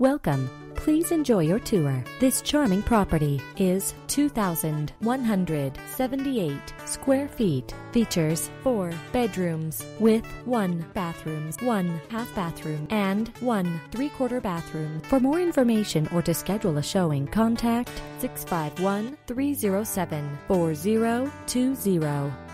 Welcome. Please enjoy your tour. This charming property is 2,178 square feet. Features four bedrooms with one bathroom, one half bathroom, and one three quarter bathroom. For more information or to schedule a showing, contact 651 307 4020.